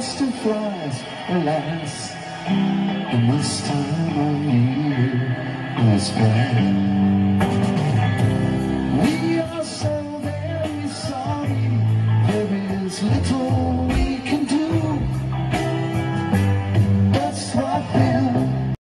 dust to flies, alas. And this time I knew was bad.